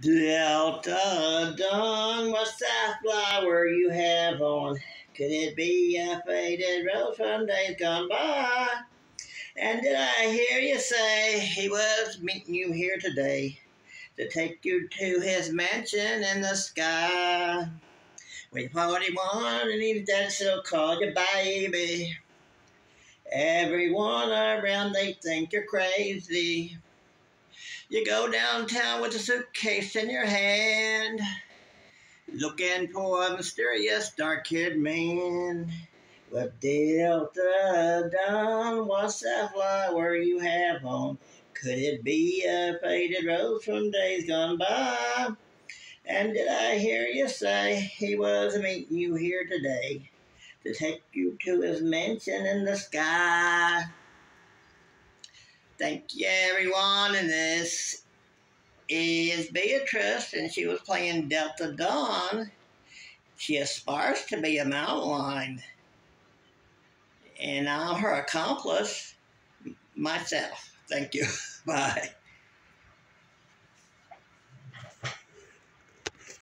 Delta Dawn, what's that flower you have on? Could it be a faded rose from days gone by? And did I hear you say he was meeting you here today to take you to his mansion in the sky? With 41 and he's dead, still call you baby. Everyone around, they think you're crazy. You go downtown with a suitcase in your hand, looking for a mysterious dark-haired man. With Delta Dawn, what's that flower you have on? Could it be a faded rose from days gone by? And did I hear you say he was meeting you here today to take you to his mansion in the sky? Thank you, everyone. And this is Beatrice, and she was playing Delta Dawn. She aspires to be a mountain lion. And I'm her accomplice, myself. Thank you. Bye.